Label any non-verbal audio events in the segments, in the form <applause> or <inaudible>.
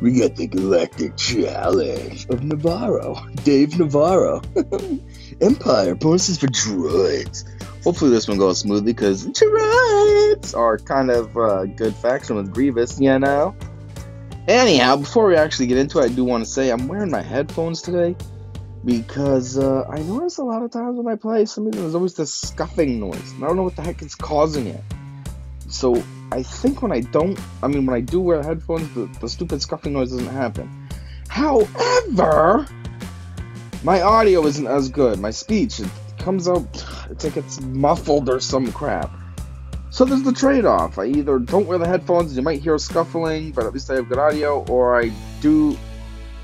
we got the Galactic Challenge of Nevarro. Dave Navarro. <laughs> Empire bonuses for droids. Hopefully this one goes smoothly because droids are kind of a good faction with Grievous, you know? Anyhow, before we actually get into it, I do want to say I'm wearing my headphones today because uh, I notice a lot of times when I play, some reason there's always this scuffing noise. And I don't know what the heck is causing it. So I think when I don't, I mean, when I do wear headphones, the, the stupid scuffing noise doesn't happen. However, my audio isn't as good. My speech, it comes out, it's like it's muffled or some crap. So there's the trade-off. I either don't wear the headphones, you might hear scuffling, but at least I have good audio, or I do,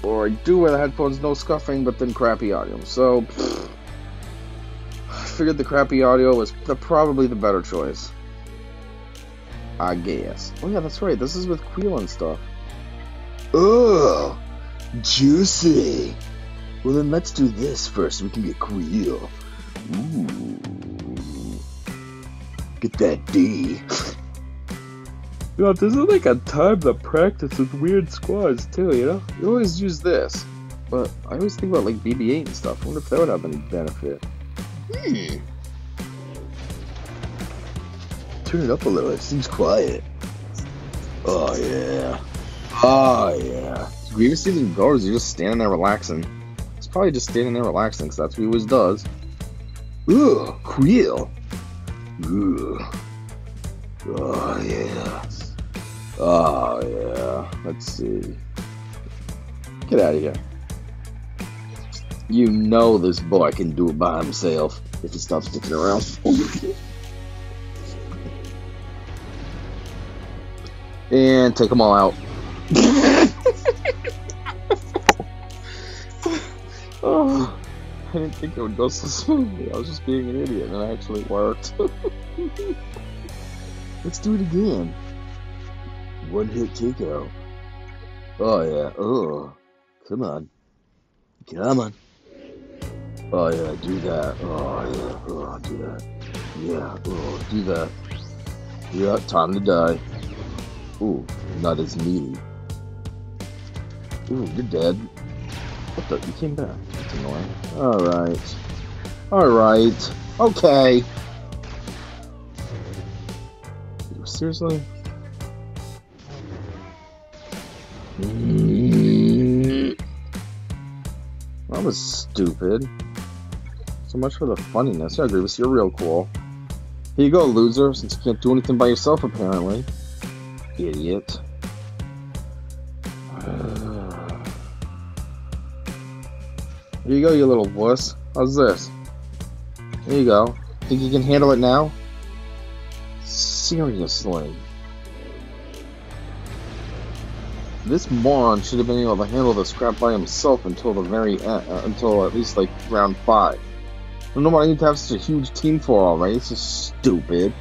or I do wear the headphones, no scuffing, but then crappy audio. So pfft, <sighs> I figured the crappy audio was probably the better choice. I guess. Oh yeah, that's right. This is with Kuiil and stuff. Oh, juicy. Well then, let's do this first. So we can get Kuiil. Ooh. Get that D. <laughs> You know, this is like a time to practice with weird squads too, you know? You always use this, but I always think about like BB-8 and stuff. I wonder if that would have any benefit. Hmm. Turn it up a little. It seems quiet. Oh yeah. Oh yeah. Grievous even goes. You're just standing there relaxing. It's probably just standing there relaxing, because that's what he always does. Ugh, Kuiil. Ugh. Oh yeah. Oh yeah. Let's see. Get out of here. You know this boy can do it by himself if he stops sticking around. And take them all out. oh. I didn't think it would go so smoothly. I was just being an idiot, and it actually worked. <laughs> Let's do it again. One hit Kiko. Oh yeah. Oh, come on. Come on. Oh yeah, do that. Oh yeah. Oh, do that. Yeah. Oh, do that. Yeah, time to die. Ooh, not as meaty. Ooh, you're dead. What the? You came back. That's annoying. Alright. Alright. Okay. Seriously? Mm. That was stupid. So much for the funniness. I agree with you. You're real cool. Here you go, loser, since you can't do anything by yourself, apparently. Idiot. Here you go, you little wuss. How's this? There you go. Think you can handle it now? Seriously. This moron should have been able to handle this crap by himself until the very end, uh, until at least like round five. I don't know what I need to have such a huge team for already. This is stupid.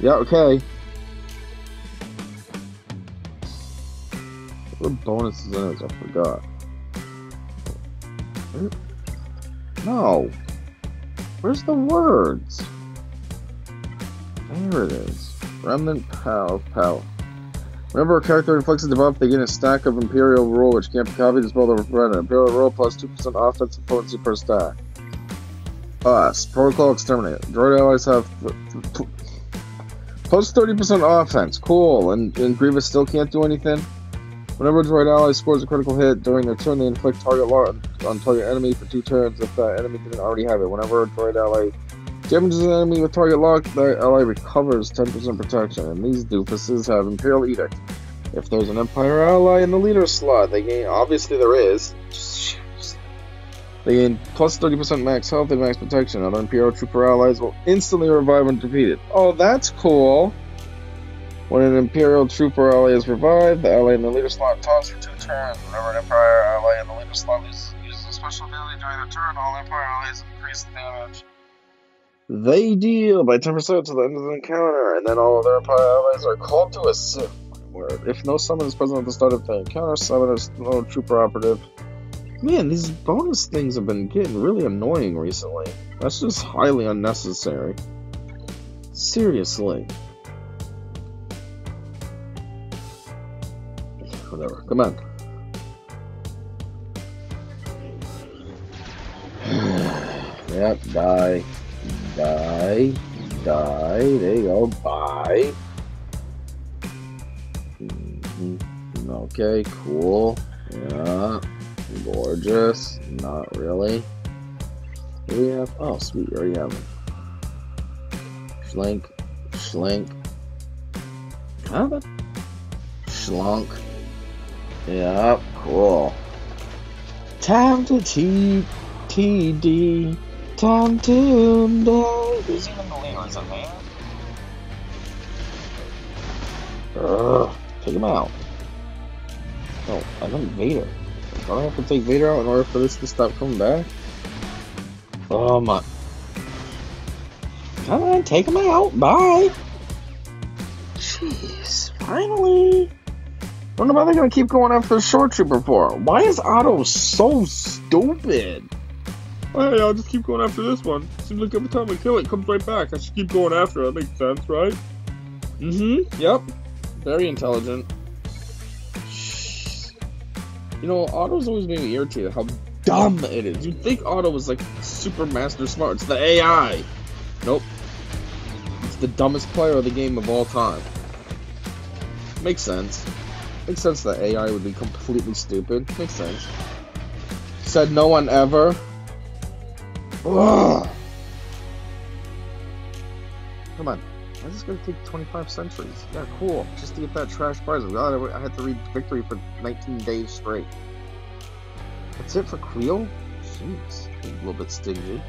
Yeah, okay. What bonuses in it? I forgot. No. Where's the words? There it is. Remnant Pow Pow. Whenever a character inflicts a debuff, they gain a stack of Imperial Rule, which can't be copied as well as Remnant. Imperial Rule plus 2% offensive potency per stack. Us. Protocol Exterminate. Droid always have plus 30% offense. Cool. And, and Grievous still can't do anything? Whenever a droid ally scores a critical hit during their turn, they inflict target lock on target enemy for two turns if that enemy didn't already have it. Whenever a droid ally damages an enemy with target lock, that ally recovers 10% protection. And these doofuses have Imperial Edict. If there's an Empire ally in the leader slot, they gain. Obviously, there is. They gain plus 30% max health and max protection. Other Imperial Trooper allies will instantly revive when defeated. Oh, that's cool. When an Imperial Trooper ally is revived, the ally in the leader slot taunts for two turns. Whenever an Empire ally in the leader slot uses, uses a special ability during their turn, all Empire allies increase the damage. They deal by 10% to the end of the encounter, and then all other Empire allies are called to a sim. Where if no summon is present at the start of the encounter, summon is no trooper operative. Man, these bonus things have been getting really annoying recently. That's just highly unnecessary. Seriously. Whatever, come on. <sighs> yep, die. Die. Die. There you go, bye. Mm -hmm. Okay, cool. Yeah. Gorgeous. Not really. What do we have? Oh, sweet. We already have them. Schlink. Schlink. Kinda. Schlunk. Yeah, cool. Time to T TD. Time to die. Who's even the? Is it me? Ugh, take him out. Oh, I want Vader. I have to take Vader out in order for this to stop coming back? Oh my. Come on, take him out. Bye. Jeez, finally. i Wonder why they're gonna keep going after the short trooper for? Why is Otto so stupid? Hey, I'll just keep going after this one. Seems like every time I kill it, it comes right back. I should keep going after it. That makes sense, right? Mm-hmm. Yep. Very intelligent. You know, Otto's always made me irritated how dumb it is. You'd think Otto was like super master smart. It's the AI. Nope. It's the dumbest player of the game of all time. Makes sense. Makes sense that AI would be completely stupid. Makes sense. Said no one ever. Ugh. Why is this gonna take 25 centuries? Yeah, cool. Just to get that trash prize. God, I had to read Victory for 19 days straight. That's it for Kuiil? Jeez. A little bit stingy.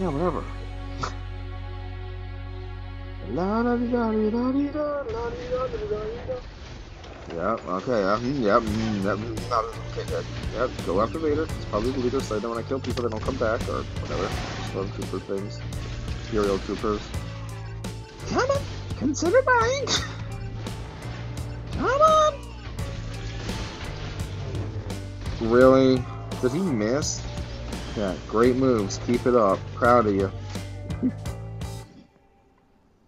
Yeah, whatever. <laughs> La la. Yep, okay, yeah, mm, yep, mm, yep, okay, good. Yep, go after Vader. It's probably the leader, so then when I kill people, they don't come back, or whatever. Stormtrooper things. Imperial troopers. Come on, consider buying. Come on. Really? Did he miss? Yeah, great moves. Keep it up. Proud of you.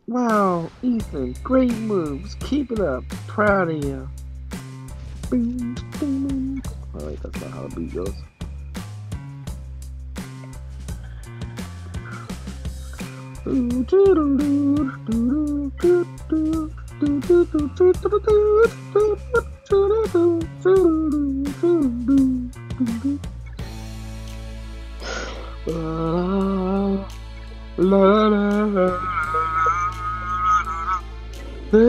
Wow, Ethan, great moves. Keep it up. Proud of you. Boom, boom. Wait, that's not how the beat goes. La la la My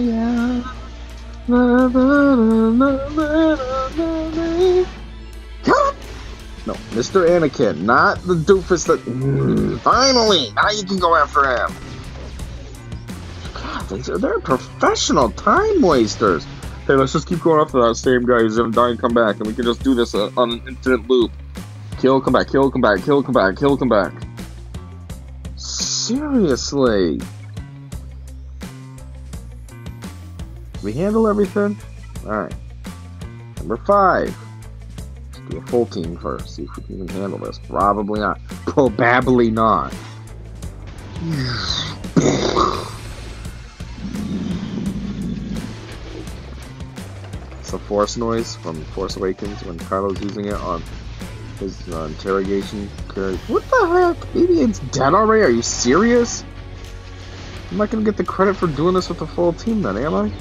god. No, Mr. Anakin, not the doofus that. Mm, finally, now you can go after him. God, they're, they're professional time wasters. Hey, let's just keep going after that same guy who's gonna die and come back, and we can just do this on an infinite loop. Kill, come back, kill, come back, kill, come back, kill, come back. Seriously. We handle everything? Alright. Number five. Let's do a full team first. See if we can even handle this. Probably not. Probably not. It's a force noise from Force Awakens when Kylo's using it on his uh, interrogation. What the heck? Maybe it's dead already? Are you serious? I'm not gonna get the credit for doing this with the full team then, am I?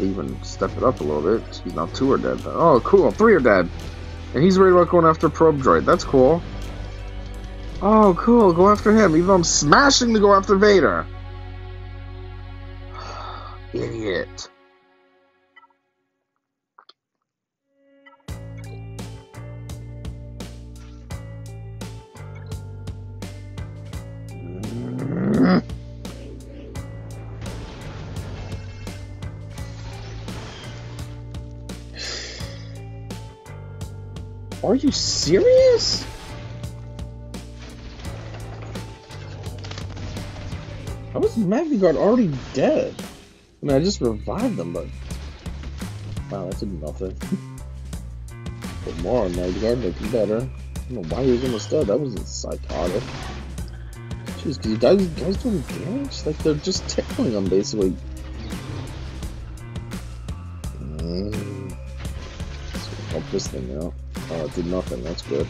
Even step it up a little bit. Jeez, now two are dead. Oh, cool. Three are dead. And he's worried about going after Probe Droid. That's cool. Oh, cool. Go after him, even though I'm smashing to go after Vader. <sighs> Idiot. Are you serious? How was MagnaGuard already dead? I mean, I just revived them, but... Wow, that did nothing. <laughs> but more make it better. I don't know why he was almost dead. That wasn't psychotic. Jeez, because you guys, guys doing damage? Like, they're just tickling him, basically. Mm. Let's help this thing out. Oh, it did nothing. That's good.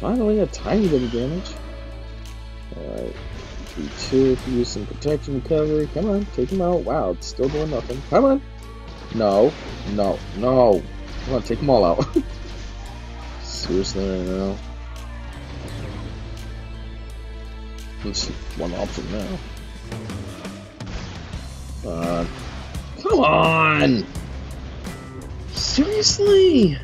Finally, a tiny bit of damage. Alright. B2 if you use some protection recovery. Come on, take him out. Wow, it's still doing nothing. Come on. No. No. No. Come on, take them all out. <laughs> Seriously, right now. That's one option now. Uh, come on! Seriously?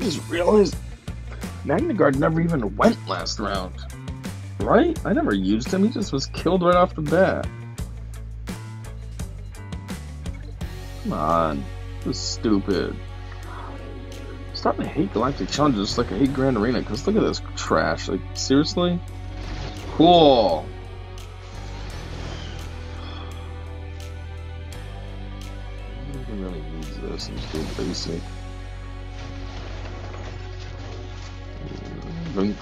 Just realized Magna Guard never even went last round. Right? I never used him, he just was killed right off the bat. Come on. This is stupid. I'm starting to hate Galactic Challenges like I hate Grand Arena, because look at this trash. Like, seriously? Cool. Who really needs this? I'm just basic. Blink.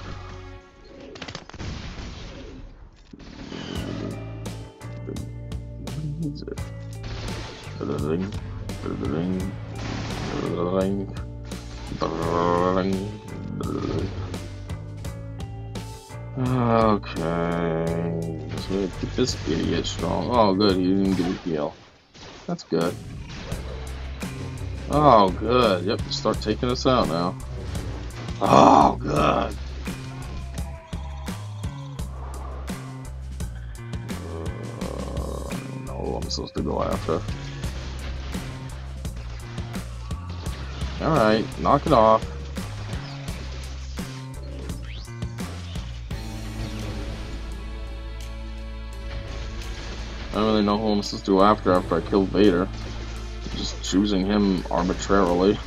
Blink. Blink. Blink. Blink. Okay. So keep this idiot strong. Oh, good. He didn't get a heal. That's good. Oh, good. Yep, start taking us out now. Oh, good. Uh, I'm supposed to go after. Alright, knock it off. I don't really know who I'm supposed to go after after I kill Vader. Just choosing him arbitrarily.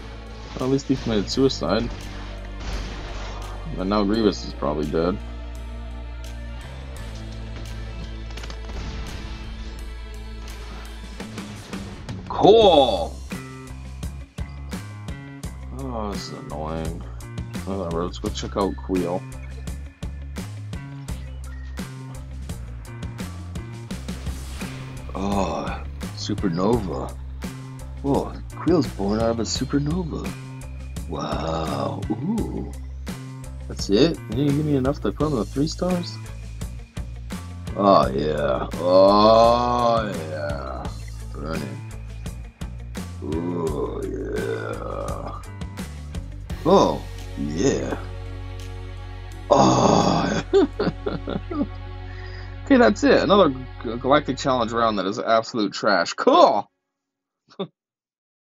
<laughs> At least he committed suicide. But now Grievous is probably dead. Cool! Oh, this is annoying. Whatever, let's go check out Kuiil. Oh, supernova. Oh, Whoa, Kuiil's born out of a supernova. Wow. Ooh. That's it? You didn't give me enough to put on the three stars? Oh yeah. Oh yeah. Burning. Oh yeah. Oh yeah. Oh. <laughs> okay, that's it. Another Galactic Challenge round that is absolute trash. Cool!